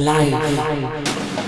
Live.